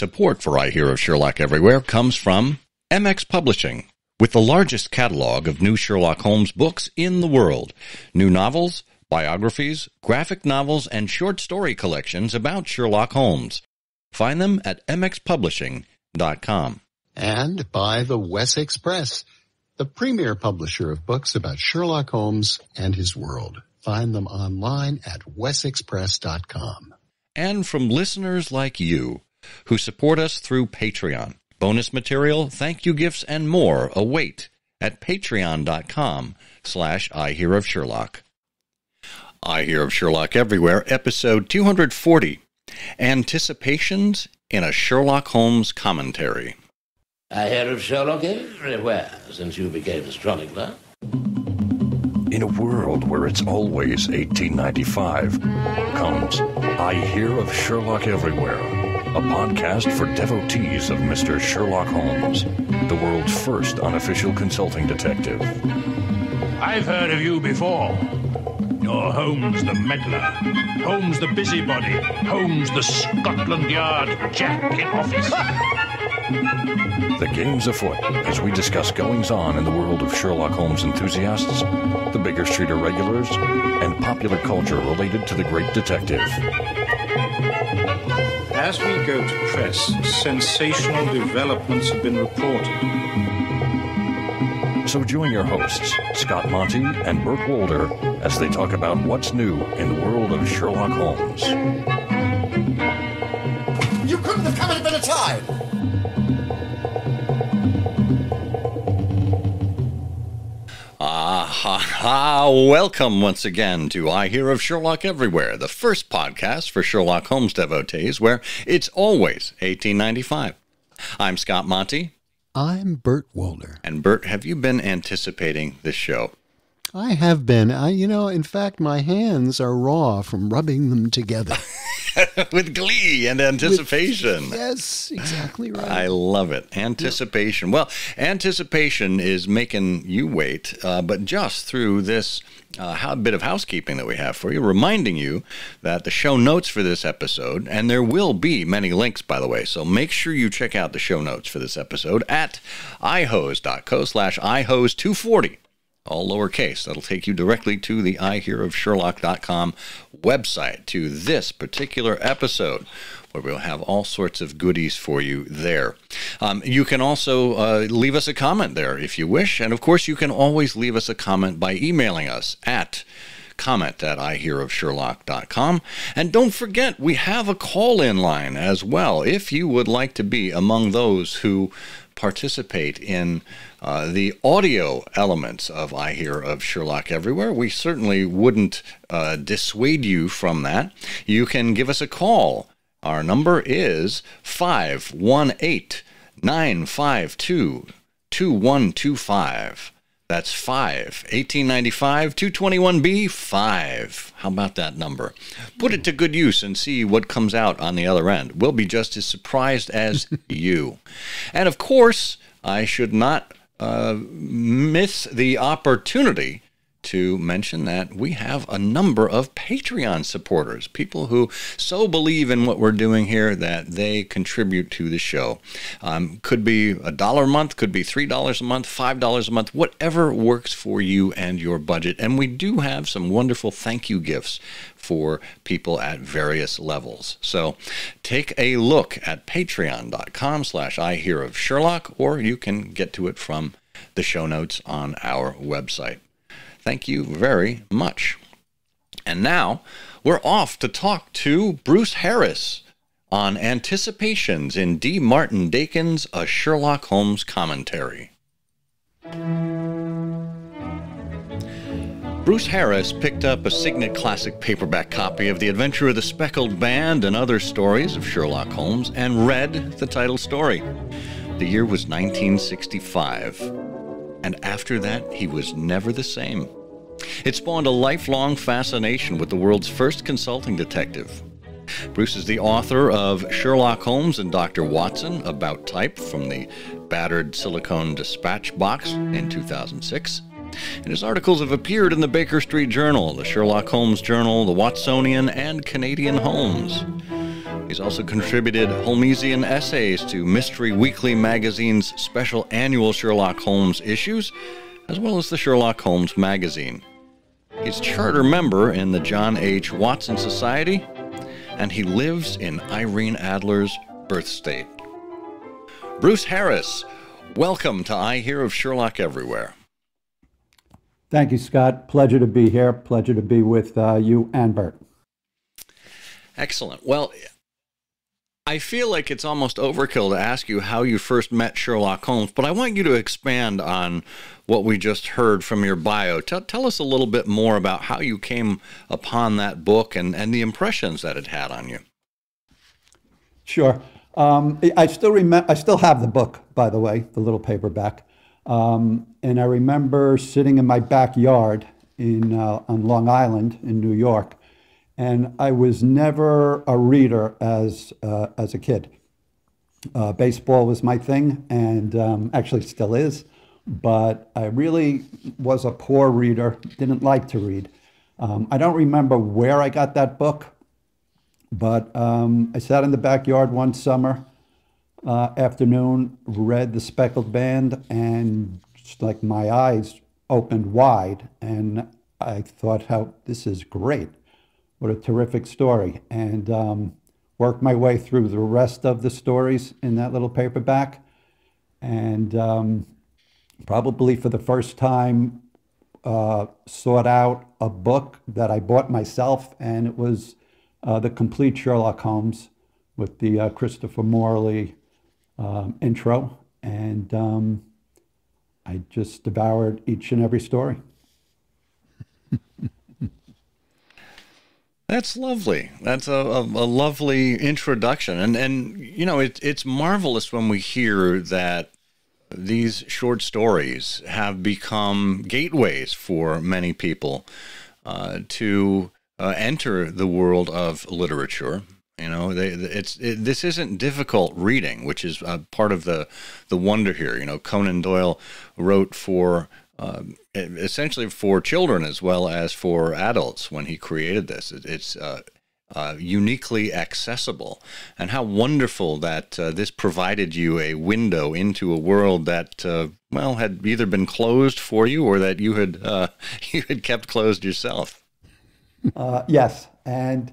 Support for I Hear of Sherlock Everywhere comes from MX Publishing, with the largest catalog of new Sherlock Holmes books in the world. New novels, biographies, graphic novels, and short story collections about Sherlock Holmes. Find them at mxpublishing.com. And by the Wessex Press, the premier publisher of books about Sherlock Holmes and his world. Find them online at wessexpress.com. And from listeners like you who support us through Patreon. Bonus material, thank you gifts, and more await at patreon.com slash I Hear of Sherlock. I Hear of Sherlock Everywhere, episode 240, Anticipations in a Sherlock Holmes Commentary. I hear of Sherlock everywhere since you became a chronicler. In a world where it's always 1895, comes I Hear of Sherlock Everywhere, a podcast for devotees of Mr. Sherlock Holmes, the world's first unofficial consulting detective. I've heard of you before. You're Holmes the meddler, Holmes the busybody, Holmes the Scotland Yard Jack in office. The game's afoot as we discuss goings on in the world of Sherlock Holmes enthusiasts, the Baker Street irregulars, and popular culture related to the great detective. As we go to press, sensational developments have been reported. So join your hosts, Scott Monty and Burt Wolder, as they talk about what's new in the world of Sherlock Holmes. You couldn't have come at a better time. Ha, ha. Welcome once again to I Hear of Sherlock Everywhere, the first podcast for Sherlock Holmes devotees where it's always 1895. I'm Scott Monty. I'm Burt Wolder. And Burt, have you been anticipating this show? I have been. I, you know, in fact, my hands are raw from rubbing them together. With glee and anticipation. yes, exactly right. I love it. Anticipation. Well, anticipation is making you wait, uh, but just through this uh, how, bit of housekeeping that we have for you, reminding you that the show notes for this episode, and there will be many links, by the way, so make sure you check out the show notes for this episode at ihose.co slash ihose240 all lowercase. That'll take you directly to the ihearofsherlock.com website, to this particular episode, where we'll have all sorts of goodies for you there. Um, you can also uh, leave us a comment there if you wish. And of course, you can always leave us a comment by emailing us at comment at ihearofsherlock.com. And don't forget, we have a call in line as well. If you would like to be among those who participate in uh, the audio elements of I Hear of Sherlock Everywhere, we certainly wouldn't uh, dissuade you from that. You can give us a call. Our number is 518 952 2125. That's 5, 1895, 221B, 5. How about that number? Put it to good use and see what comes out on the other end. We'll be just as surprised as you. And of course, I should not uh, miss the opportunity to mention that we have a number of Patreon supporters, people who so believe in what we're doing here that they contribute to the show. Um, could be a dollar a month, could be $3 a month, $5 a month, whatever works for you and your budget. And we do have some wonderful thank you gifts for people at various levels. So take a look at patreon.com slash I hear of Sherlock, or you can get to it from the show notes on our website. Thank you very much. And now we're off to talk to Bruce Harris on anticipations in D. Martin Dakin's A Sherlock Holmes Commentary. Bruce Harris picked up a Signet Classic paperback copy of The Adventure of the Speckled Band and Other Stories of Sherlock Holmes and read the title story. The year was 1965 and after that, he was never the same. It spawned a lifelong fascination with the world's first consulting detective. Bruce is the author of Sherlock Holmes and Dr. Watson About Type from the battered silicon dispatch box in 2006. And his articles have appeared in the Baker Street Journal, the Sherlock Holmes Journal, the Watsonian, and Canadian Holmes. He's also contributed Holmesian essays to Mystery Weekly magazine's special annual Sherlock Holmes issues, as well as the Sherlock Holmes magazine. He's charter member in the John H. Watson Society, and he lives in Irene Adler's birth state. Bruce Harris, welcome to I Hear of Sherlock Everywhere. Thank you, Scott. Pleasure to be here. Pleasure to be with uh, you and Burt. Excellent. Well, I feel like it's almost overkill to ask you how you first met Sherlock Holmes, but I want you to expand on what we just heard from your bio. Tell, tell us a little bit more about how you came upon that book and, and the impressions that it had on you. Sure. Um, I still remember. I still have the book, by the way, the little paperback. Um, and I remember sitting in my backyard in uh, on Long Island in New York, and I was never a reader as uh, as a kid. Uh, baseball was my thing, and um, actually still is. But I really was a poor reader. Didn't like to read. Um, I don't remember where I got that book, but um, I sat in the backyard one summer uh, afternoon, read The Speckled Band, and just like my eyes opened wide, and I thought, "How this is great! What a terrific story!" And um, worked my way through the rest of the stories in that little paperback, and um, probably for the first time uh, sought out a book that I bought myself, and it was uh, the complete Sherlock Holmes with the uh, Christopher Morley um, intro, and um, I just devoured each and every story. That's lovely. That's a, a, a, lovely introduction, and and you know it, it's marvelous when we hear that these short stories have become gateways for many people uh, to uh, enter the world of literature. You know, they, it's it, this isn't difficult reading, which is part of the the wonder here. You know, Conan Doyle wrote for uh, essentially for children as well as for adults when he created this. It, it's uh, uh, uniquely accessible, and how wonderful that uh, this provided you a window into a world that uh, well had either been closed for you or that you had uh, you had kept closed yourself. Yes, and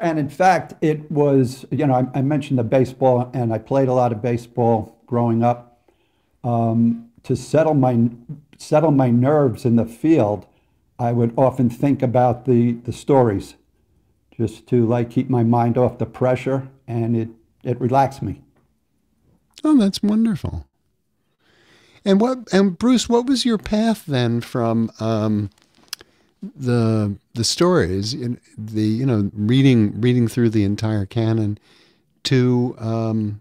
and in fact, it was you know I, I, mentioned the baseball, and I played a lot of baseball growing up. Um, to settle my settle my nerves in the field, I would often think about the the stories, just to like keep my mind off the pressure, and it it relaxed me. Oh, that's wonderful. And what and Bruce, what was your path then from um, the the stories, the you know reading reading through the entire canon, to um,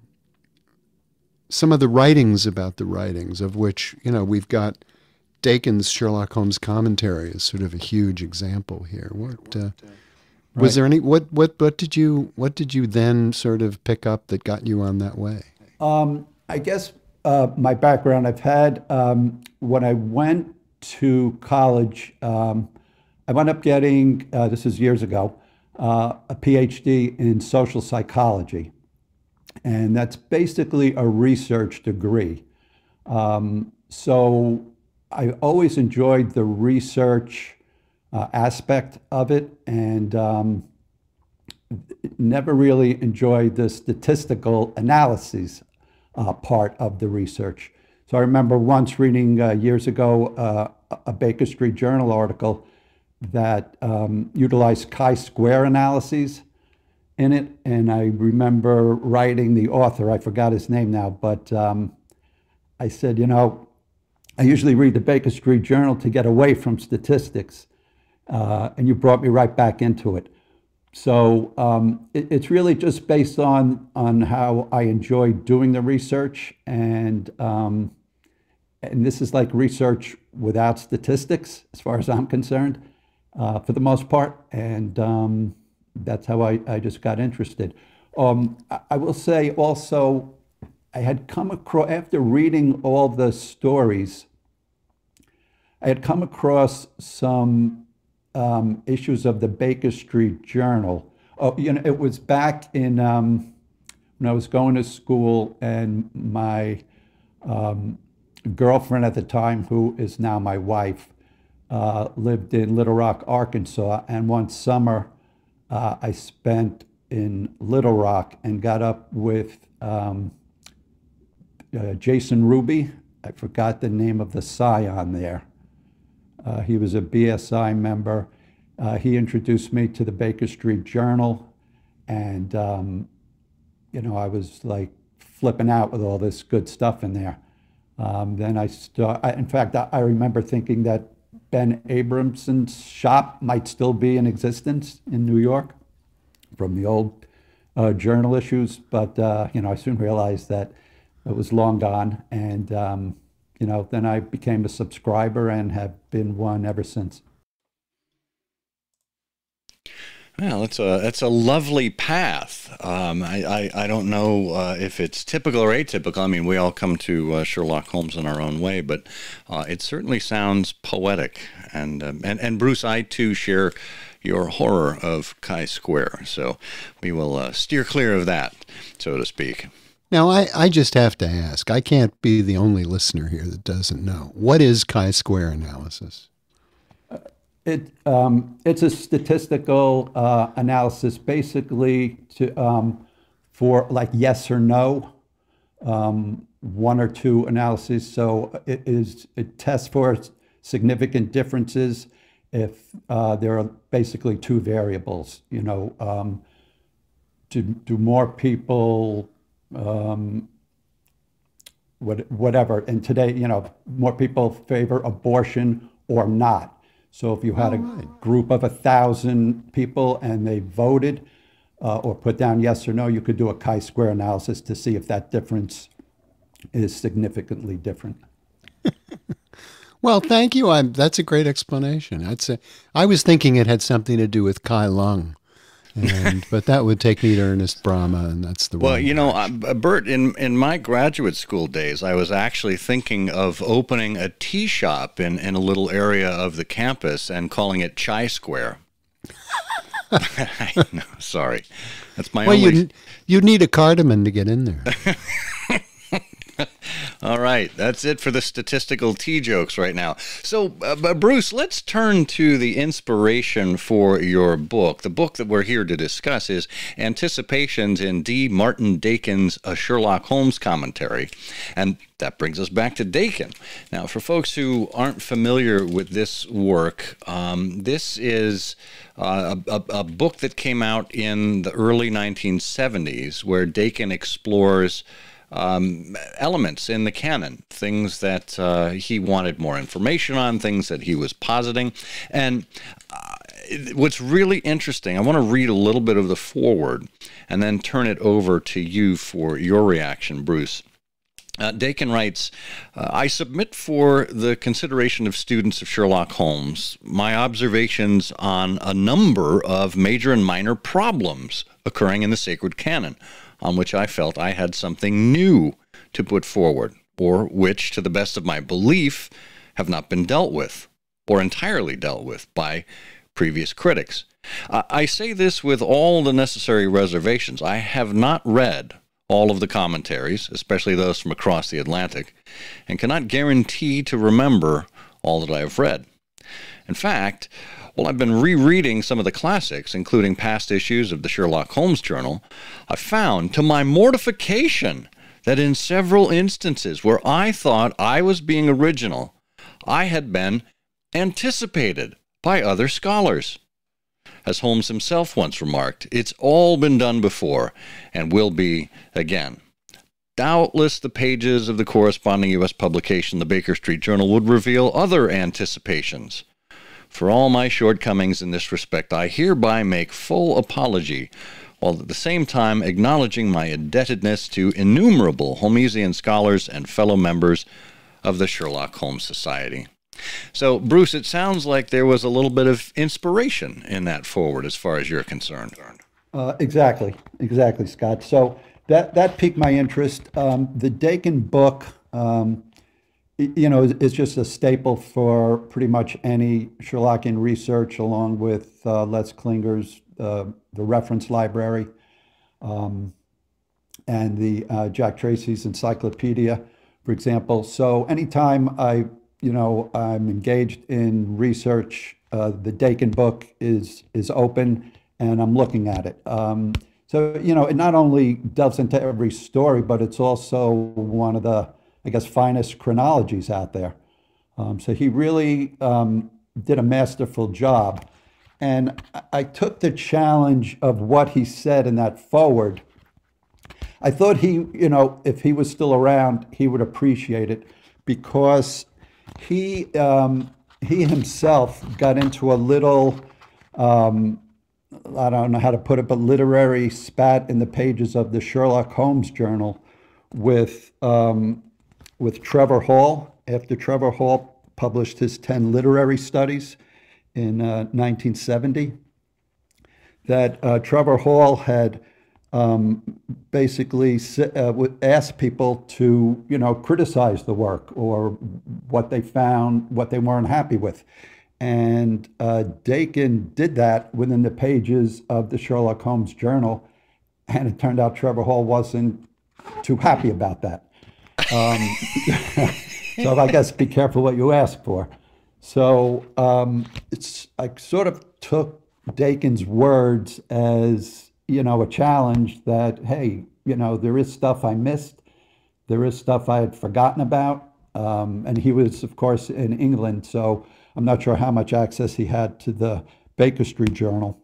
some of the writings about the writings, of which you know we've got Dakin's Sherlock Holmes commentary is sort of a huge example here. What uh, right. was there any what what what did you what did you then sort of pick up that got you on that way? Um, I guess uh, my background I've had um, when I went to college. Um, I wound up getting, uh, this is years ago, uh, a PhD in social psychology. And that's basically a research degree. Um, so I always enjoyed the research uh, aspect of it and um, never really enjoyed the statistical analyses uh, part of the research. So I remember once reading uh, years ago uh, a Baker Street Journal article that um, utilized chi-square analyses in it. And I remember writing the author, I forgot his name now, but um, I said, you know, I usually read the Baker Street Journal to get away from statistics. Uh, and you brought me right back into it. So um, it, it's really just based on on how I enjoy doing the research, and um, and this is like research without statistics, as far as I'm concerned uh, for the most part, and um, that's how I, I just got interested. Um, I, I will say also, I had come across, after reading all the stories, I had come across some um, issues of the Baker Street Journal Oh, you know, it was back in um, when I was going to school, and my um, girlfriend at the time, who is now my wife, uh, lived in Little Rock, Arkansas. And one summer, uh, I spent in Little Rock and got up with um, uh, Jason Ruby. I forgot the name of the scion there. Uh, he was a BSI member. Uh, he introduced me to the Baker Street Journal, and um, you know I was like flipping out with all this good stuff in there. Um, then I start. in fact, I, I remember thinking that Ben Abramson's shop might still be in existence in New York from the old uh, journal issues, but uh, you know I soon realized that it was long gone, and um, you know then I became a subscriber and have been one ever since. Well, it's a it's a lovely path. Um, I, I, I don't know uh, if it's typical or atypical. I mean, we all come to uh, Sherlock Holmes in our own way, but uh, it certainly sounds poetic. And um, and and Bruce, I too share your horror of Chi Square, so we will uh, steer clear of that, so to speak. Now, I, I just have to ask. I can't be the only listener here that doesn't know. What is chi square analysis? It, um, it's a statistical uh, analysis basically to, um, for like yes or no, um, one or two analyses. So it is it tests for significant differences if uh, there are basically two variables. You know, um, do, do more people um, what, whatever. And today, you know, more people favor abortion or not. So if you had a right. group of a thousand people and they voted uh, or put down yes or no, you could do a chi-square analysis to see if that difference is significantly different. well, thank you. I'm, that's a great explanation. I'd say I was thinking it had something to do with Kai Lung. And, but that would take me to Ernest Bramah, and that's the well. You know, uh, Burt, in in my graduate school days, I was actually thinking of opening a tea shop in in a little area of the campus and calling it Chai Square. no, sorry, that's my well, only. You'd, you'd need a cardamom to get in there. All right, that's it for the statistical tea jokes right now. So, uh, Bruce, let's turn to the inspiration for your book. The book that we're here to discuss is Anticipations in D. Martin Dakin's A Sherlock Holmes Commentary. And that brings us back to Dakin. Now, for folks who aren't familiar with this work, um, this is uh, a, a, book that came out in the early 1970s where Dakin explores um, elements in the canon, things that uh, he wanted more information on, things that he was positing. And uh, what's really interesting, I want to read a little bit of the foreword and then turn it over to you for your reaction, Bruce. Uh, Dakin writes, uh, I submit for the consideration of students of Sherlock Holmes my observations on a number of major and minor problems occurring in the sacred canon on which I felt I had something new to put forward, or which, to the best of my belief, have not been dealt with, or entirely dealt with by previous critics. I say this with all the necessary reservations. I have not read all of the commentaries, especially those from across the Atlantic, and cannot guarantee to remember all that I have read. In fact, well, I've been rereading some of the classics, including past issues of the Sherlock Holmes Journal. I found, to my mortification, that in several instances where I thought I was being original, I had been anticipated by other scholars. As Holmes himself once remarked, it's all been done before and will be again. Doubtless the pages of the corresponding U.S. publication, the Baker Street Journal, would reveal other anticipations. For all my shortcomings in this respect, I hereby make full apology, while at the same time acknowledging my indebtedness to innumerable Holmesian scholars and fellow members of the Sherlock Holmes Society. So, Bruce, it sounds like there was a little bit of inspiration in that forward as far as you're concerned. Uh, exactly, exactly, Scott. So that that piqued my interest. Um, the Dakin book um, you know, it's just a staple for pretty much any Sherlockian research, along with uh, Les Klinger's uh, the reference library, um, and the uh, Jack Tracy's Encyclopedia, for example. So anytime I, you know, I'm engaged in research, uh, the Dakin book is is open, and I'm looking at it. Um, so you know, it not only delves into every story, but it's also one of the, I guess, finest chronologies out there. Um, so he really um, did a masterful job. And I took the challenge of what he said in that forward. I thought he, you know, if he was still around, he would appreciate it because he um, he himself got into a little, um, I don't know how to put it, but literary spat in the pages of the Sherlock Holmes journal with um, with Trevor Hall after Trevor Hall published his 10 literary studies in uh, 1970, that uh, Trevor Hall had um, basically uh, asked people to, you know, criticize the work or what they found, what they weren't happy with. And uh, Dakin did that within the pages of the Sherlock Holmes Journal. And it turned out Trevor Hall wasn't too happy about that. Um, so I guess be careful what you ask for. So um, it's I sort of took Dakin's words as you know a challenge that hey you know there is stuff I missed, there is stuff I had forgotten about, um, and he was of course in England, so I'm not sure how much access he had to the Baker Street Journal.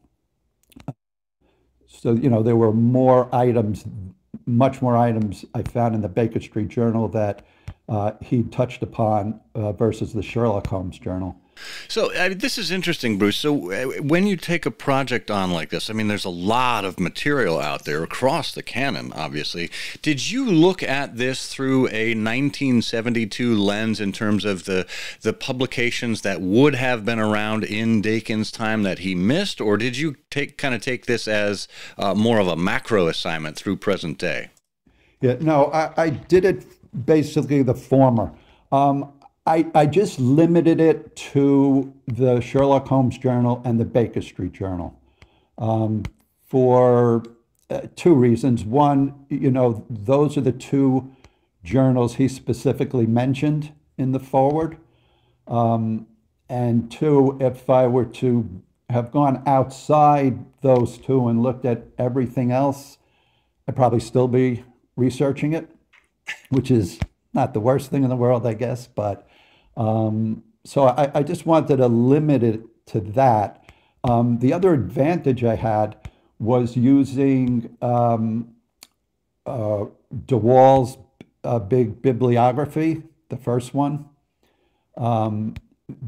So you know there were more items, much more items I found in the Baker Street Journal that uh, he touched upon uh, versus the Sherlock Holmes Journal. So uh, this is interesting, Bruce. So uh, when you take a project on like this, I mean, there's a lot of material out there across the canon. Obviously, did you look at this through a 1972 lens in terms of the the publications that would have been around in Dakin's time that he missed, or did you take kind of take this as uh, more of a macro assignment through present day? Yeah, no, I, I did it basically the former. Um, I, I just limited it to the Sherlock Holmes Journal and the Baker Street Journal um, for uh, two reasons. One, you know, those are the two journals he specifically mentioned in the forward. Um, and two, if I were to have gone outside those two and looked at everything else, I'd probably still be researching it which is not the worst thing in the world, I guess. But um, so I, I, just wanted to limit it to that. Um, the other advantage I had was using um, uh, De Waal's uh, big bibliography, the first one, um,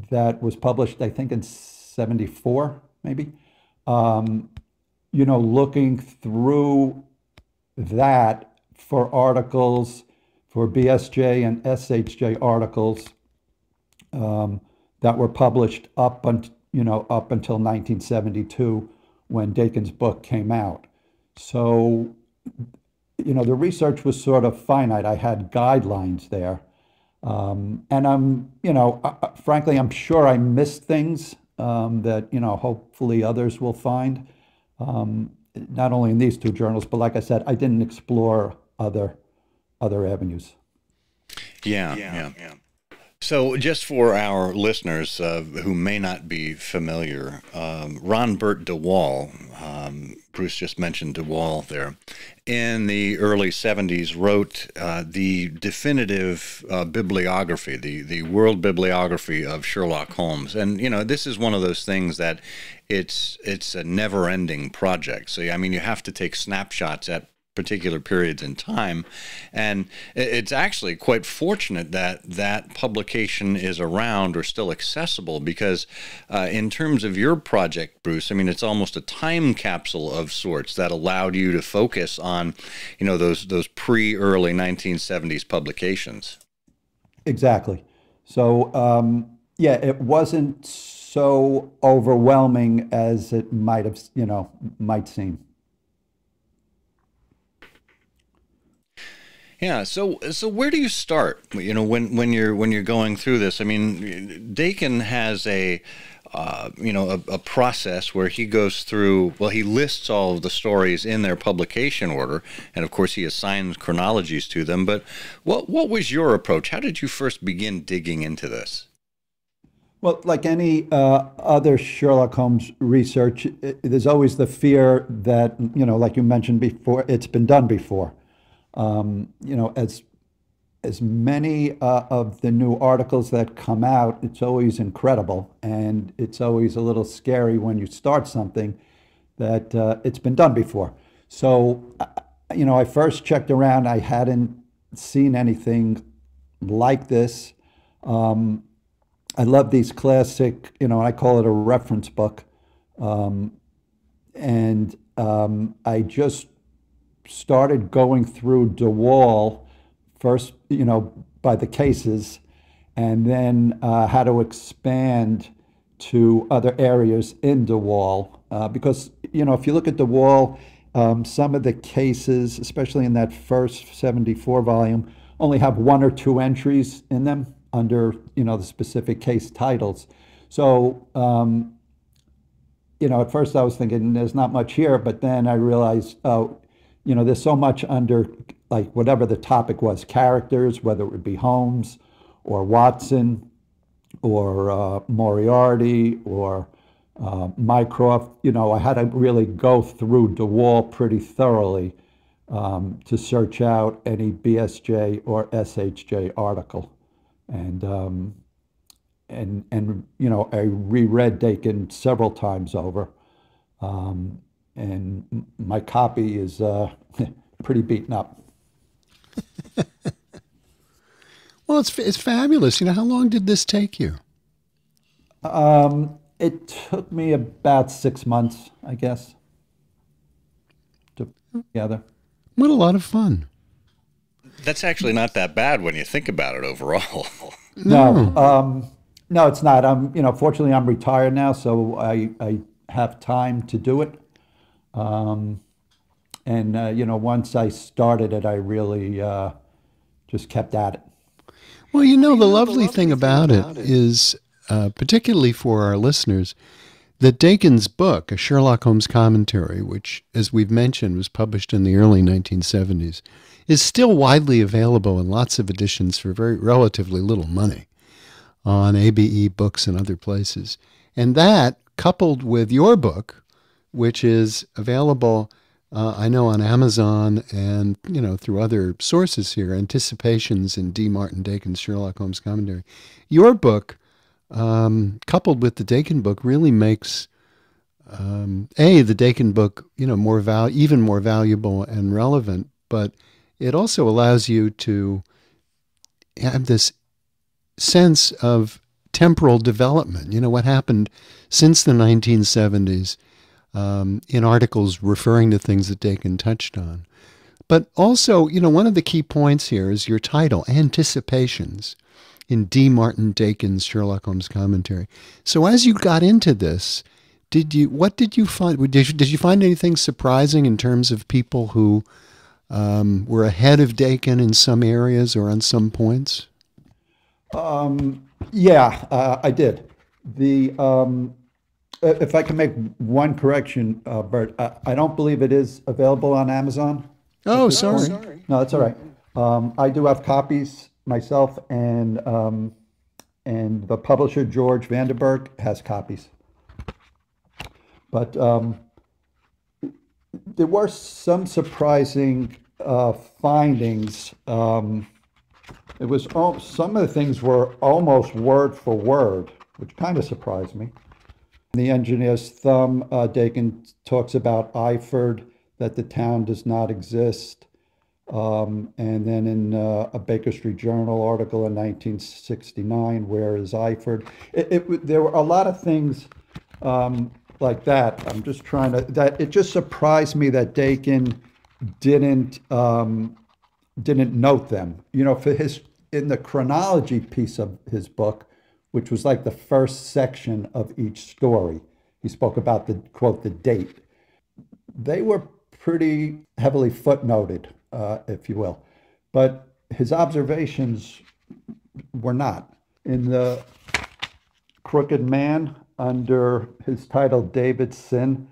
that was published, I think, in 74, maybe. Um, you know, looking through that for articles for BSJ and SHJ articles um, that were published up, un- you know, up until 1972 when Dakin's book came out. So, you know, the research was sort of finite. I had guidelines there. Um, and I'm, you know, uh frankly, I'm sure I missed things um, that, you know, hopefully others will find. Um, not only in these two journals, but like I said, I didn't explore other other avenues. Yeah, yeah. yeah. So, just for our listeners uh, who may not be familiar, um, Ron Burt De Waal, um, Bruce just mentioned De Waal there, in the early 70s wrote uh, the definitive uh, bibliography, the, the world bibliography of Sherlock Holmes. And, you know, this is one of those things that it's, it's a never ending project. So, I mean, you have to take snapshots at particular periods in time. And it's actually quite fortunate that that publication is around or still accessible because, uh, in terms of your project, Bruce, I mean, it's almost a time capsule of sorts that allowed you to focus on, you know, those those pre early 1970s publications. Exactly. So, um, yeah, it wasn't so overwhelming as it might have, you know, might seem. Yeah. So so where do you start? You know, when when you're when you're going through this. I mean, Dakin has a. Uh, you know, a, a, process where he goes through, well, he lists all of the stories in their publication order, and of course he assigns chronologies to them. But what, what was your approach? How did you first begin digging into this? Well, like any uh, other Sherlock Holmes research, it, there's always the fear that, you know, like you mentioned before, it's been done before. Um, you know, as as many uh, of the new articles that come out, it's always incredible, and it's always a little scary when you start something that uh, it's been done before. So, uh, you know, I first checked around. I hadn't seen anything like this. Um, I love these classic, you know, I call it a reference book. Um, and um, I just started going through De Waal first, you know, by the cases, and then uh, how to expand to other areas in De Waal. Uh, because, you know, if you look at De Waal, um, some of the cases, especially in that first 74 volume, only have one or two entries in them under you know the specific case titles. So um, you know, at first I was thinking there's not much here, but then I realized, oh, you know, there's so much under like whatever the topic was, characters, whether it would be Holmes or Watson or uh, Moriarty or uh, Mycroft. You know, I had to really go through De Waal pretty thoroughly um, to search out any BSJ or SHJ article and um, and and you know I reread Dakin several times over, um, and my copy is uh, pretty beaten up. well, it's it's fabulous. You know, how long did this take you? Um, it took me about six months, I guess, to put together. What a lot of fun! That's actually not that bad when you think about it overall. no, um, no, it's not. I'm, you know, fortunately, I'm retired now, so I, I have time to do it. Um, and uh, you know, once I started it, I really uh, just kept at it. Well, you know, the, lovely, the lovely thing, thing about, about it, it is, uh, particularly for our listeners, that Dakin's book, A Sherlock Holmes Commentary, which, as we've mentioned, was published in the early 1970s, is still widely available in lots of editions for very relatively little money on ABE books and other places. And that, coupled with your book, which is available, uh, I know, on Amazon and you know through other sources here, Anticipations in D. Martin Dakin's Sherlock Holmes Commentary. Your book, um, coupled with the Dakin book, really makes um, a the Dakin book you know more val- even more valuable and relevant, but it also allows you to have this sense of temporal development. You know, what happened since the 1970s um, in articles referring to things that Dakin touched on. But also, you know, one of the key points here is your title, Anticipations, in D. Martin Dakin's Sherlock Holmes commentary. So as you got into this, did you what did you find did you, did you find anything surprising in terms of people who um, we're ahead of Dakin in some areas or on some points? Um, yeah, uh, I did. The um, if I can make one correction, uh, Burt, I, I, don't believe it is available on Amazon. Oh, sorry. sorry. No, that's all right. Um, I do have copies myself, and um, and the publisher George Vanderburgh has copies. But um, there were some surprising uh, findings. Um, it was some of the things were almost word for word, which kind of surprised me. The engineer's thumb, uh, Dakin talks about Eyford, that the town does not exist. Um, and then in uh, a Baker Street Journal article in 1969, where is Eyford? It, it, there were a lot of things um, like that. I'm just trying to that it just surprised me that Dakin didn't um, didn't note them. You know, for his in the chronology piece of his book, which was like the first section of each story, he spoke about the quote the date. They were pretty heavily footnoted, uh, if you will. but his observations were not. In the Crooked Man, under his title David's Sin,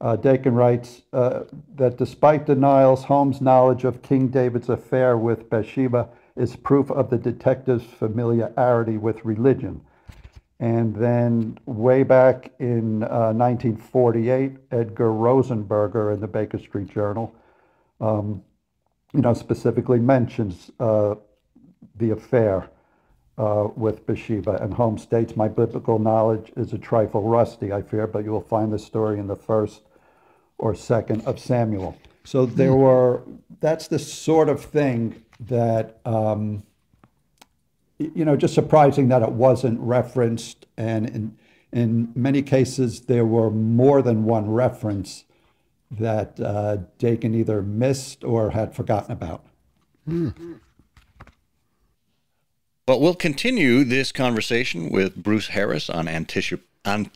uh, Dakin writes uh, that despite denials, Holmes' knowledge of King David's affair with Bathsheba is proof of the detective's familiarity with religion. And then, way back in uh, 1948, Edgar Rosenberger in the Baker Street Journal, um, you know, specifically mentions uh, the affair uh, with Bathsheba. And Holmes states, My biblical knowledge is a trifle rusty, I fear, but you will find the story in the first or second of Samuel. So there were, that's the sort of thing that, um, you know, just surprising that it wasn't referenced. And in, in many cases, there were more than one reference that uh, Dakin either missed or had forgotten about. Mm. Well, we'll continue this conversation with Bruce Harris on anticip- on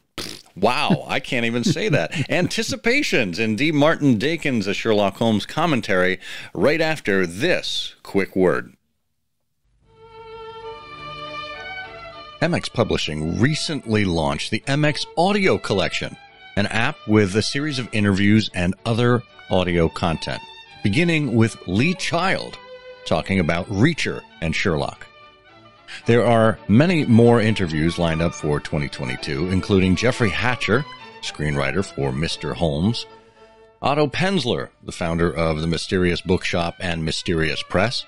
Wow, I can't even say that. Anticipations in D. Martin Dakin's A Sherlock Holmes commentary right after this quick word. MX Publishing recently launched the MX Audio Collection, an app with a series of interviews and other audio content, beginning with Lee Child talking about Reacher and Sherlock. There are many more interviews lined up for 2022, including Jeffrey Hatcher, screenwriter for Mr. Holmes, Otto Penzler, the founder of the Mysterious Bookshop and Mysterious Press,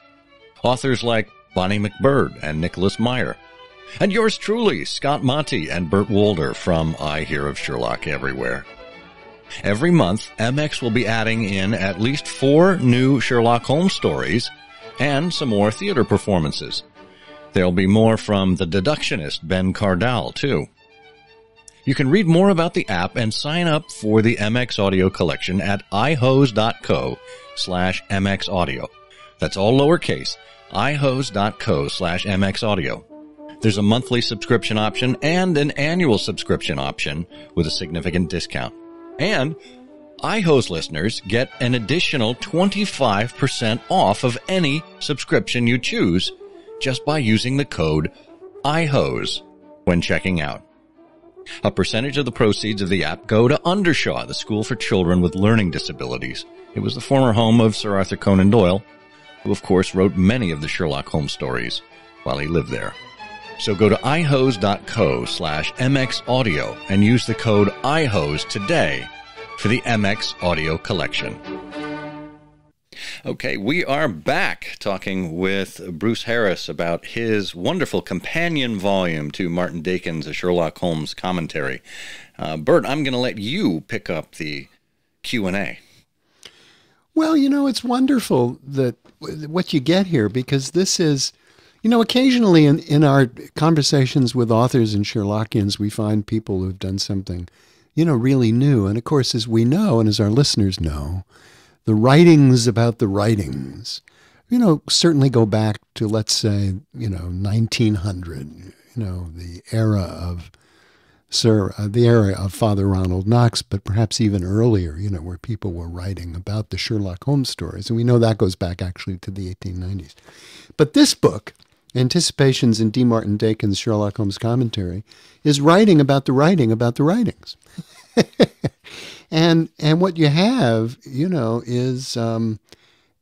authors like Bonnie MacBird and Nicholas Meyer, and yours truly, Scott Monty and Burt Wolder from I Hear of Sherlock Everywhere. Every month, MX will be adding in at least four new Sherlock Holmes stories and some more theater performances. There'll be more from the deductionist Ben Cardall, too. You can read more about the app and sign up for the MX Audio collection at ihose.co slash mxaudio. That's all lowercase, ihose.co slash mxaudio. There's a monthly subscription option and an annual subscription option with a significant discount. And iHose listeners get an additional 25% off of any subscription you choose just by using the code IHOSE when checking out. A percentage of the proceeds of the app go to Undershaw, the school for children with learning disabilities. It was the former home of Sir Arthur Conan Doyle, who of course wrote many of the Sherlock Holmes stories while he lived there. So go to ihose.co slash mxaudio and use the code ihose today for the MX audio collection. Okay, we are back talking with Bruce Harris about his wonderful companion volume to Martin Dakin's Sherlock Holmes commentary. Uh, Burt, I'm going to let you pick up the Q and A. Well, you know, it's wonderful that what you get here because this is, you know, occasionally in, in our conversations with authors and Sherlockians, we find people who've done something, you know, really new. And of course, as we know, and as our listeners know, the writings about the writings, you know, certainly go back to, let's say, you know, 1900, you know, the era of Sir, uh, the era of Father Ronald Knox, but perhaps even earlier, you know, where people were writing about the Sherlock Holmes stories. And we know that goes back actually to the 1890s. But this book, Anticipations in D. Martin Dakin's Sherlock Holmes Commentary, is writing about the writing about the writings. And and what you have, you know, is um,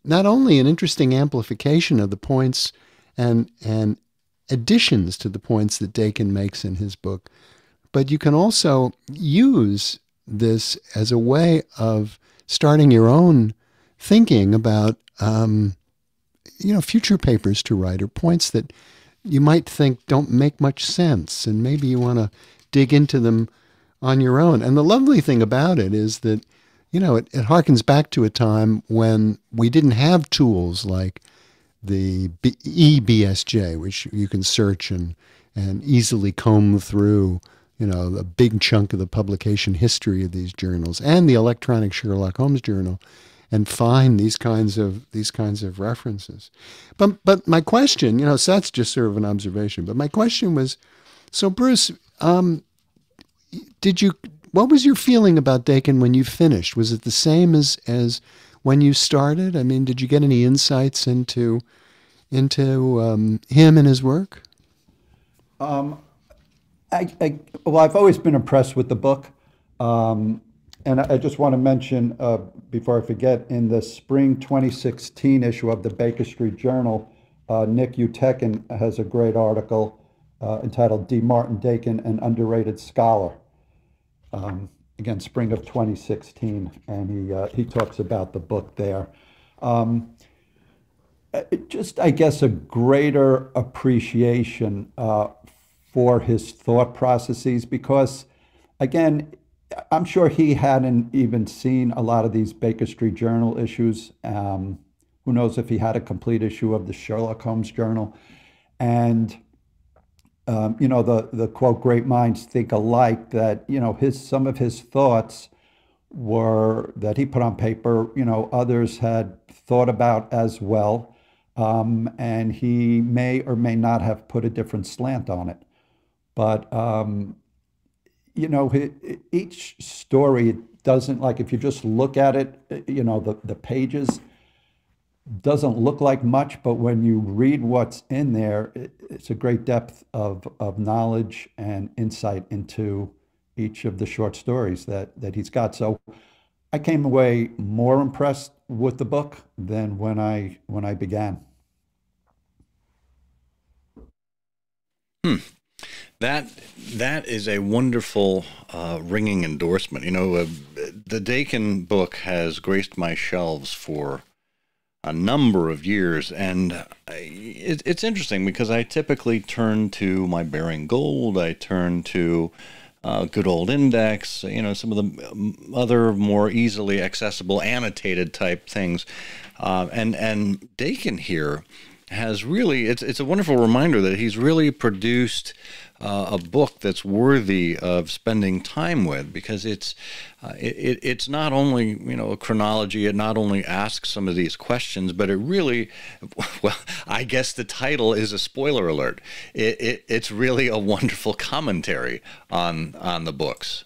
not only an interesting amplification of the points and and additions to the points that Dakin makes in his book, but you can also use this as a way of starting your own thinking about um, you know future papers to write or points that you might think don't make much sense, and maybe you want to dig into them on your own. And the lovely thing about it is that, you know, it, it harkens back to a time when we didn't have tools like the B- eBSJ, which you can search and, and easily comb through, you know, a big chunk of the publication history of these journals and the electronic Sherlock Holmes journal and find these kinds of these kinds of references. But but my question, you know, so that's just sort of an observation. But my question was, so Bruce, um, did you what was your feeling about Dakin when you finished? Was it the same as as when you started? I mean, did you get any insights into into um, him and his work? Um, I, I, well, I've always been impressed with the book. Um, and I just want to mention, uh, before I forget, in the spring 2016 issue of the Baker Street Journal, uh, Nick Utechin has a great article uh, entitled D. Martin Dakin, an Underrated Scholar. Um, again, spring of 2016, and he, uh, he talks about the book there. Um, just, I guess, a greater appreciation uh, for his thought processes because, again, I'm sure he hadn't even seen a lot of these Baker Street Journal issues. Um, who knows if he had a complete issue of the Sherlock Holmes Journal? And um, you know the the quote "Great minds think alike." That you know his some of his thoughts were that he put on paper. You know others had thought about as well, um, and he may or may not have put a different slant on it. But um, you know, each story doesn't like if you just look at it, you know, the, the pages doesn't look like much, but when you read what's in there, it's a great depth of, of knowledge and insight into each of the short stories that, that he's got. So I came away more impressed with the book than when I when I began. Hmm. That that is a wonderful uh, ringing endorsement. You know, uh, the Dakin book has graced my shelves for a number of years, and it, it's interesting because I typically turn to my Baring-Gould, I turn to uh, good old index, you know, some of the um, other more easily accessible annotated type things, uh, and and Dakin here has really it's it's a wonderful reminder that he's really produced uh, a book that's worthy of spending time with because it's uh, it, it's not only you know a chronology it not only asks some of these questions but it really well I guess the title is a spoiler alert. It, it it's really a wonderful commentary on on the books.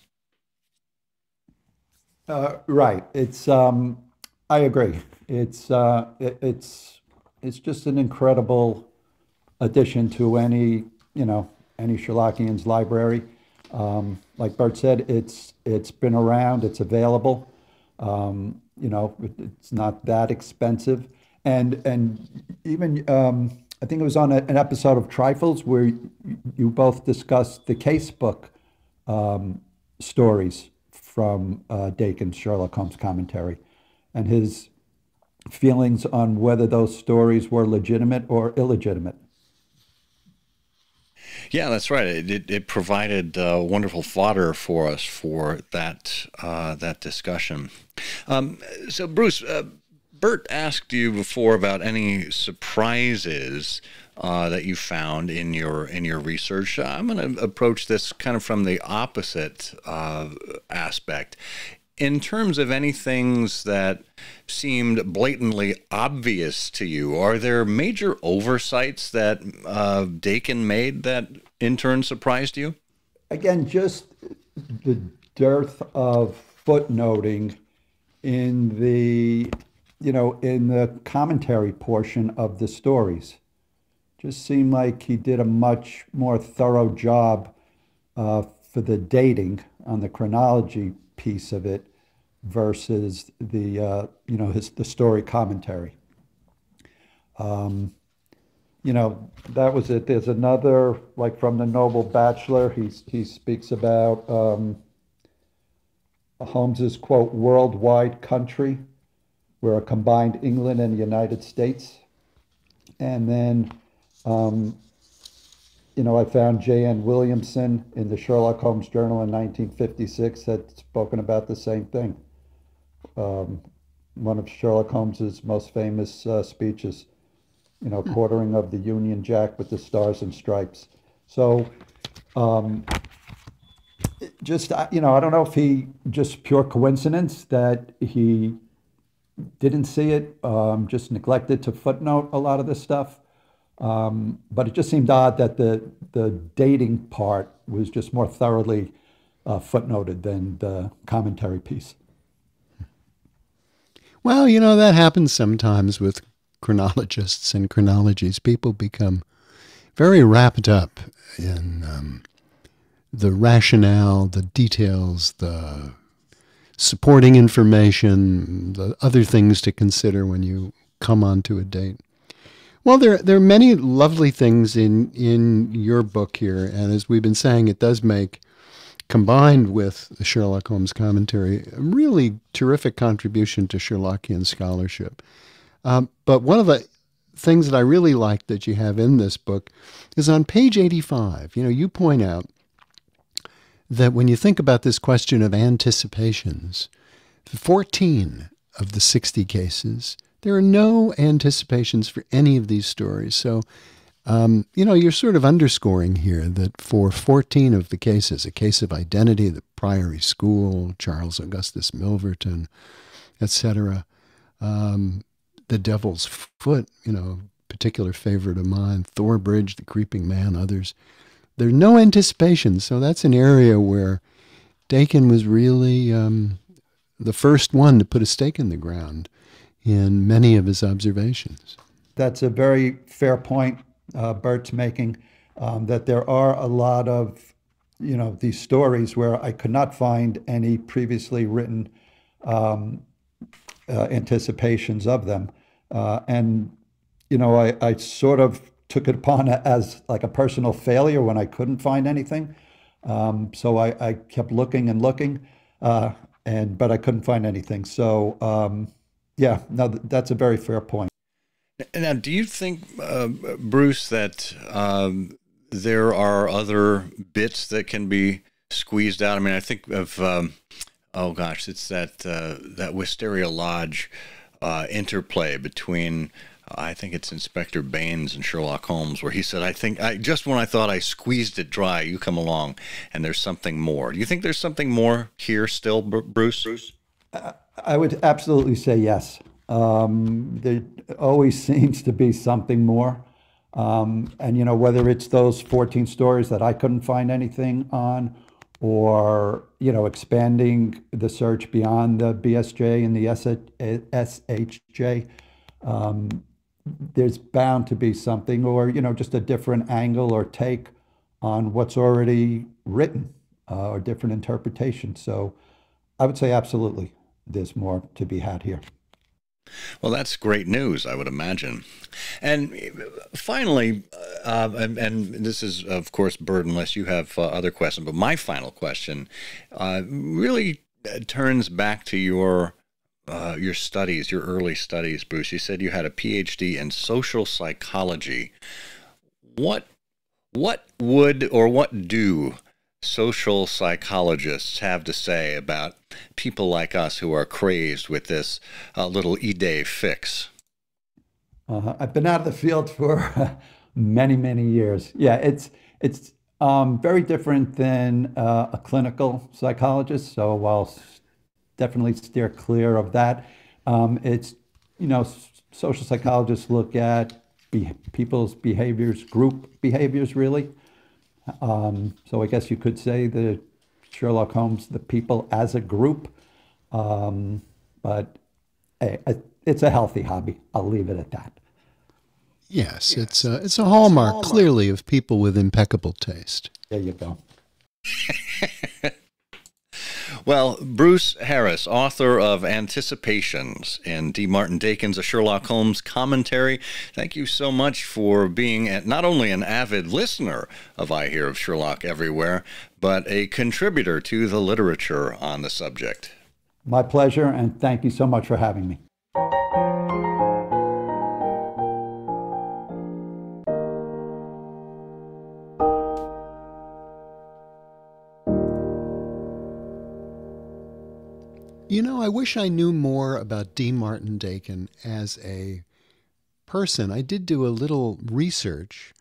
Uh, right. It's um, I agree. It's uh, it, it's it's just an incredible addition to any, you know, any Sherlockian's library. Um, like Burt said, it's it's been around, it's available. Um, you know, it, it's not that expensive, and and even um, I think it was on a, an episode of Trifles where you, both discussed the casebook um, stories from uh, Dakin's Sherlock Holmes commentary, and his feelings on whether those stories were legitimate or illegitimate. Yeah, that's right. It, it, it provided uh, wonderful fodder for us for that uh, that discussion. Um, so, Bruce, uh, Burt asked you before about any surprises uh, that you found in your in your research. I'm going to approach this kind of from the opposite uh, aspect in terms of any things that seemed blatantly obvious to you, are there major oversights that uh, Dakin made that in turn surprised you? Again, just the dearth of footnoting in the you know in the commentary portion of the stories just seemed like he did a much more thorough job uh, for the dating on the chronology piece of it versus the uh, you know his the story commentary. Um, you know that was it. There's another like from the Noble Bachelor. He he speaks about um, Holmes's quote worldwide country, where a combined England and the United States, and then um, you know, I found J.N. Williamson in the Sherlock Holmes Journal in 1956 had spoken about the same thing. Um, one of Sherlock Holmes's most famous uh, speeches, you know, quartering of the Union Jack with the stars and stripes. So, um, just you know, I don't know if he just pure coincidence that he didn't see it, um, just neglected to footnote a lot of this stuff. Um, but it just seemed odd that the the dating part was just more thoroughly uh, footnoted than the commentary piece. Well, you know, that happens sometimes with chronologists and chronologies. People become very wrapped up in um, the rationale, the details, the supporting information, the other things to consider when you come onto a date. Well, there there are many lovely things in in your book here, and as we've been saying, it does make combined with the Sherlock Holmes commentary a really terrific contribution to Sherlockian scholarship. Um, but one of the things that I really like that you have in this book is on page 85. You know, you point out that when you think about this question of anticipations, 14 of the 60 cases, there are no anticipations for any of these stories. So, um, you know, you're sort of underscoring here that for 14 of the cases, a case of identity, the Priory School, Charles Augustus Milverton, etc., um, the Devil's Foot, you know, particular favorite of mine, Thor Bridge, the Creeping Man, others. There's no anticipation, so that's an area where Dakin was really um, the first one to put a stake in the ground in many of his observations. That's a very fair point uh, Burt's making. Um, that there are a lot of, you know, these stories where I could not find any previously written um, uh, anticipations of them, uh, and you know, I, I sort of took it upon as like a personal failure when I couldn't find anything. Um, so I, I, kept looking and looking, uh, and but I couldn't find anything. So um, yeah, no, that's a very fair point. Now, do you think, uh, Bruce, that um, there are other bits that can be squeezed out? I mean, I think of um, oh gosh, it's that uh, that Wisteria Lodge uh, interplay between I think it's Inspector Baynes and Sherlock Holmes, where he said, "I think I just when I thought I squeezed it dry, you come along, and there's something more." Do you think there's something more here still, Bruce? Bruce, I would absolutely say yes. Um, there always seems to be something more, um, and you know whether it's those 14 stories that I couldn't find anything on, or you know expanding the search beyond the BSJ and the SHJ. Um, there's bound to be something, or you know, just a different angle or take on what's already written, uh, or different interpretation. So, I would say absolutely, there's more to be had here. Well, that's great news, I would imagine. And finally, uh, and, and, this is, of course, Burt, unless you have uh, other questions, but my final question uh, really turns back to your uh, your studies, your early studies, Bruce. You said you had a PhD in social psychology. What what would or what do social psychologists have to say about people like us who are crazed with this uh, little idée fixe? Uh, I've been out of the field for many, many years. Yeah, it's it's um, very different than uh, a clinical psychologist. So while definitely steer clear of that. Um, it's, you know, social psychologists look at be- people's behaviors, group behaviors, really. Um, so I guess you could say that Sherlock Holmes, the people as a group, um, but hey, it's a healthy hobby. I'll leave it at that. Yes, it's a, it's a hallmark, hallmark, clearly, of people with impeccable taste. There you go. Well, Bruce Harris, author of Anticipations and D. Martin Dakin's A Sherlock Holmes Commentary, thank you so much for being not only an avid listener of I Hear of Sherlock Everywhere, but a contributor to the literature on the subject. My pleasure, and thank you so much for having me. You know, I wish I knew more about D. Martin Dakin as a person. I did do a little research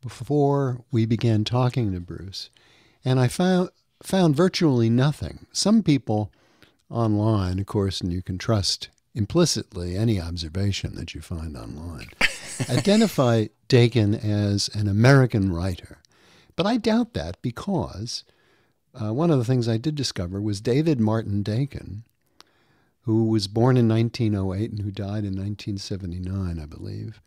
before we began talking to Bruce, and I found found virtually nothing. Some people online, of course, and you can trust implicitly any observation that you find online, identify Dakin as an American writer. But I doubt that because uh, one of the things I did discover was David Martin Dakin who was born in 1908 and who died in 1979, I believe,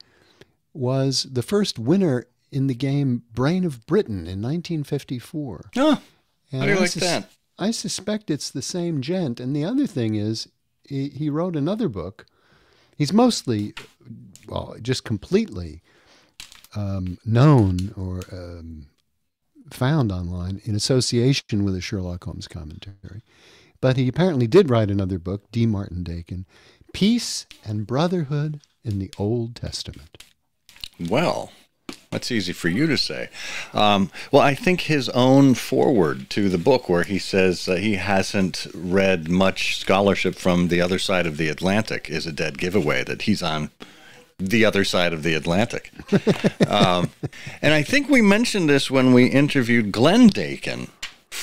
was the first winner in the game Brain of Britain in 1954. Oh, And how do you I like that? I suspect it's the same gent. And the other thing is, he, he wrote another book. He's mostly, well, just completely um, known or um, found online in association with a Sherlock Holmes commentary. But he apparently did write another book, D. Martin Dakin, Peace and Brotherhood in the Old Testament. Well, that's easy for you to say. Um, well, I think his own foreword to the book, where he says uh, he hasn't read much scholarship from the other side of the Atlantic, is a dead giveaway that he's on the other side of the Atlantic. um, and I think we mentioned this when we interviewed Glenn Dakin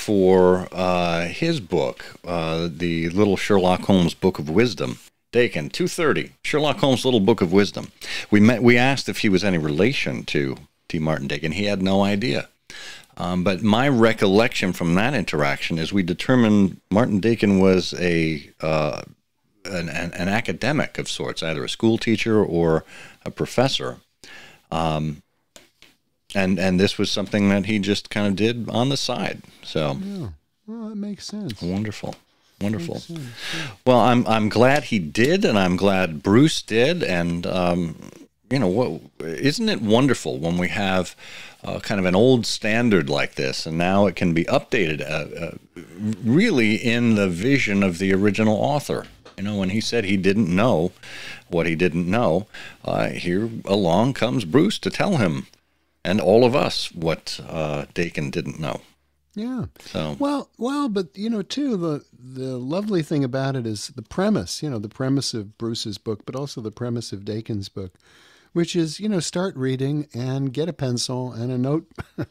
for uh, his book, uh, the Little Sherlock Holmes Book of Wisdom. Dakin, 230, Sherlock Holmes' Little Book of Wisdom. We met. We asked if he was any relation to D. Martin Dakin. He had no idea. Um, but my recollection from that interaction is we determined Martin Dakin was a uh, an, an, academic of sorts, either a school teacher or a professor. Um, and and this was something that he just kind of did on the side. So Well, that makes sense. wonderful, wonderful. Well, I'm I'm glad he did, and I'm glad Bruce did, and um, you know what? Isn't it wonderful when we have uh, kind of an old standard like this, and now it can be updated, uh, uh, really in the vision of the original author. You know, when he said he didn't know what he didn't know, uh, here along comes Bruce to tell him and all of us what uh, Dakin didn't know. Yeah. So Well, well, but you know, too, the the lovely thing about it is the premise. You know, the premise of Bruce's book, but also the premise of Dakin's book, which is you know, start reading and get a pencil and a note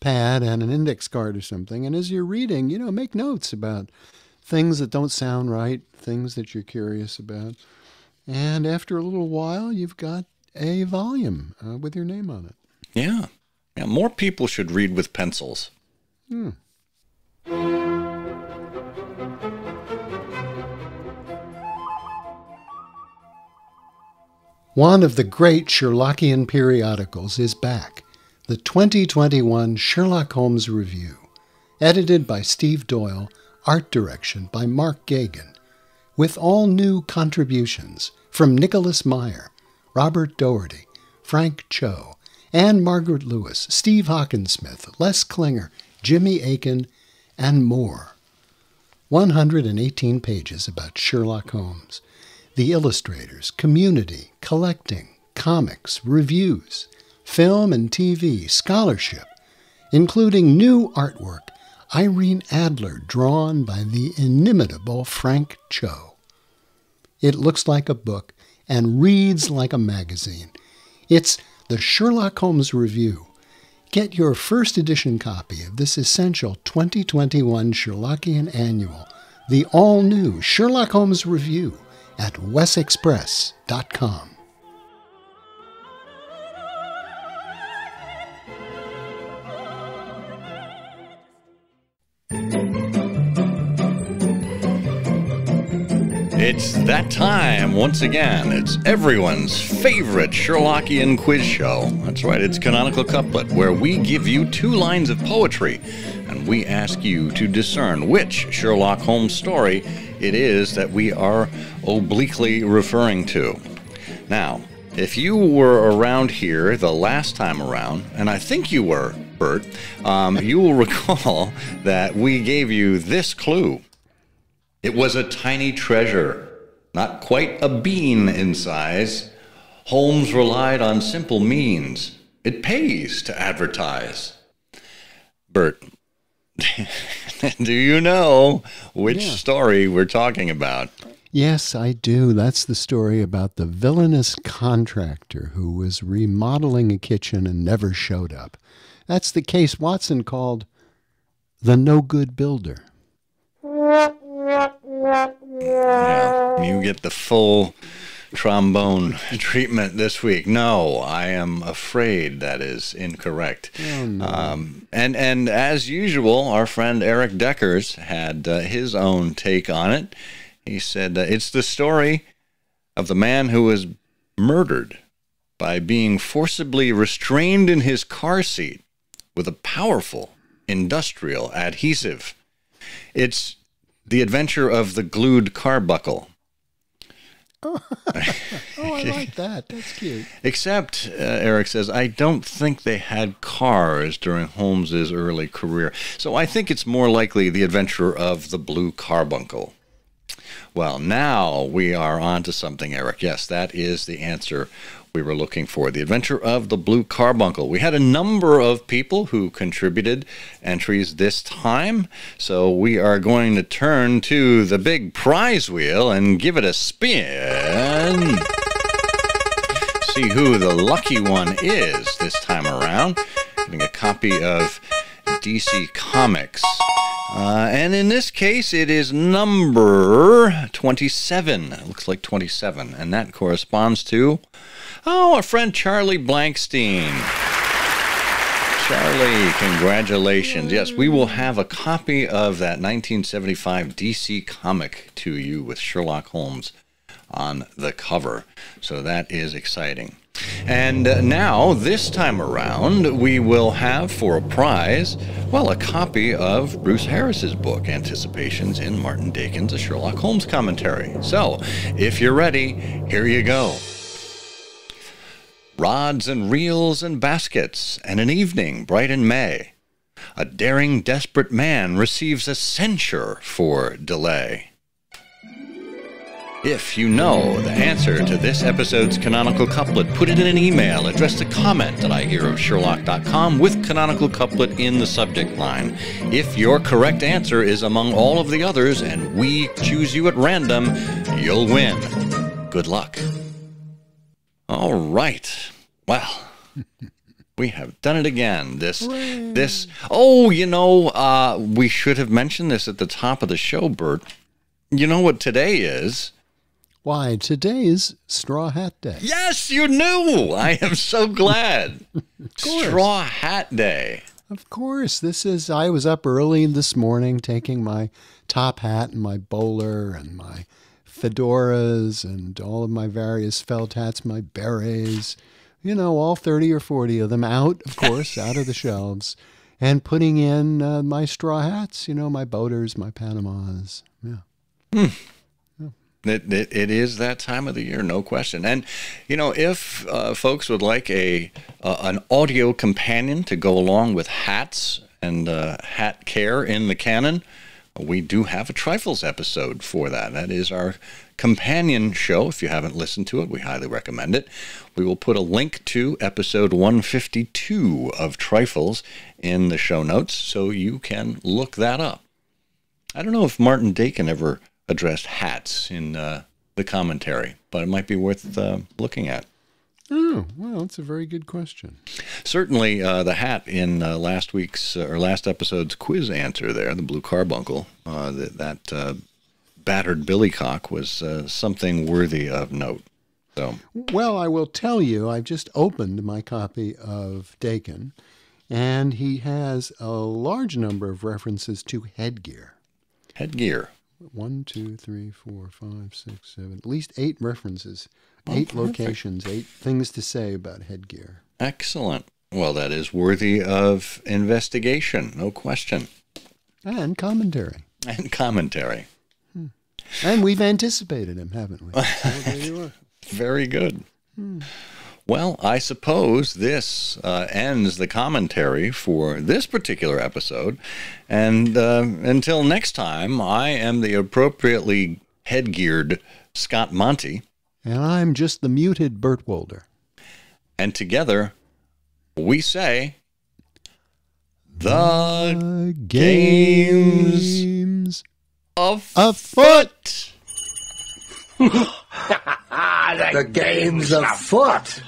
pad and an index card or something, and as you're reading, you know, make notes about things that don't sound right, things that you're curious about, and after a little while, you've got a volume uh, with your name on it. Yeah. Yeah, more people should read with pencils. Hmm. One of the great Sherlockian periodicals is back, the 2021 Sherlock Holmes Review, edited by Steve Doyle, art direction by Mark Gagan, with all new contributions from Nicholas Meyer, Robert Doherty, Frank Cho, Anne Margaret Lewis, Steve Hockensmith, Les Klinger, Jimmy Aiken, and more. 118 pages about Sherlock Holmes, the illustrators, community, collecting, comics, reviews, film and TV, scholarship, including new artwork, Irene Adler drawn by the inimitable Frank Cho. It looks like a book and reads like a magazine. It's the Sherlock Holmes Review. Get your first edition copy of this essential 2021 Sherlockian Annual, the all new Sherlock Holmes Review, at wessexpress.com. It's that time once again. It's everyone's favorite Sherlockian quiz show. That's right, it's Canonical Couplet, where we give you two lines of poetry and we ask you to discern which Sherlock Holmes story it is that we are obliquely referring to. Now, if you were around here the last time around, and I think you were, Burt, um, you will recall that we gave you this clue. It was a tiny treasure, not quite a bean in size. Holmes relied on simple means. It pays to advertise. Burt, do you know which Yeah. story we're talking about? Yes, I do. That's the story about the villainous contractor who was remodeling a kitchen and never showed up. That's the case Watson called the no good builder. Yeah, you get the full trombone treatment this week. No, I am afraid that is incorrect. um, and and as usual, our friend Eric Deckers had uh, his own take on it. He said, uh, It's the story of the man who was murdered by being forcibly restrained in his car seat with a powerful industrial adhesive. It's the adventure of the glued car buckle. Oh, I like that. That's cute. Except, uh, Eric says, I don't think they had cars during Holmes's early career. So I think it's more likely the adventure of the blue carbuncle. Well, now we are on to something, Eric. Yes, that is the answer we were looking for. The Adventure of the Blue Carbuncle. We had a number of people who contributed entries this time, so we are going to turn to the big prize wheel and give it a spin. See who the lucky one is this time around. Getting a copy of DC Comics. Uh, and in this case, it is number 27. It looks like 27. And that corresponds to, oh, our friend Charlie Blankstein. Charlie, congratulations. Yes, we will have a copy of that 1975 DC comic to you with Sherlock Holmes on the cover. So that is exciting. And now, this time around, we will have for a prize, well, a copy of Bruce Harris's book, Anticipations in Martin Dakin's A Sherlock Holmes Commentary. So, if you're ready, here you go. Rods and reels and baskets, and an evening bright in May. A daring, desperate man receives a censure for delay. If you know the answer to this episode's canonical couplet, put it in an email Address to comment at ihearofsherlock.com with canonical couplet in the subject line. If your correct answer is among all of the others and we choose you at random, you'll win. Good luck. All right. Well, we have done it again. This, this. Oh, you know, uh, we should have mentioned this at the top of the show, Burt. You know what today is? Why, today is Straw Hat Day. Yes, you knew. I am so glad. Straw Hat Day. Of course, this is. I was up early this morning taking my top hat and my bowler and my fedoras and all of my various felt hats, my berets, you know, all 30 or 40 of them out, of course, out of the shelves, and putting in uh, my straw hats, you know, my boaters, my Panamas. Yeah. Hmm. It, it, it is that time of the year, no question. And you know, if uh, folks would like a uh, an audio companion to go along with hats and uh, hat care in the canon, we do have a Trifles episode for that. That is our companion show. If you haven't listened to it, we highly recommend it. We will put a link to episode 152 of Trifles in the show notes so you can look that up. I don't know if Martin Dakin ever addressed hats in uh, the commentary, but it might be worth uh, looking at. Oh, well, that's a very good question. Certainly, uh, the hat in uh, last week's uh, or last episode's quiz answer there, the blue carbuncle, uh, that, that uh, battered billycock was uh, something worthy of note. So, well, I will tell you, I've just opened my copy of Dakin, and he has a large number of references to headgear. Headgear one, two, three, four, five, six, seven, at least eight references, oh, eight perfect. locations, eight things to say about headgear. Excellent. Well, that is worthy of investigation, no question. And commentary. And commentary. Hmm. And we've anticipated him, haven't we? oh, Very good. Hmm. Well, I suppose this uh, ends the commentary for this particular episode. And uh, until next time, I am the appropriately headgeared Scott Monty. And I'm just the muted Burt Wolder. And together, we say, The, the games, games of, of foot. the game's afoot.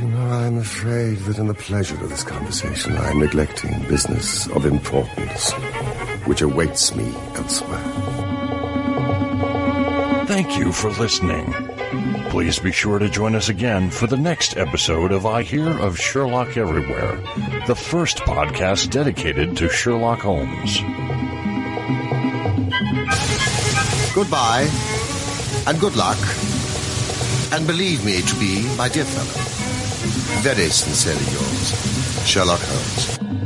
You know, I'm afraid that in the pleasure of this conversation, I am neglecting business of importance, which awaits me elsewhere. Thank you for listening. Please be sure to join us again for the next episode of I Hear of Sherlock Everywhere, the first podcast dedicated to Sherlock Holmes. Goodbye, and good luck, and believe me to be, my dear fellow, very sincerely yours, Sherlock Holmes.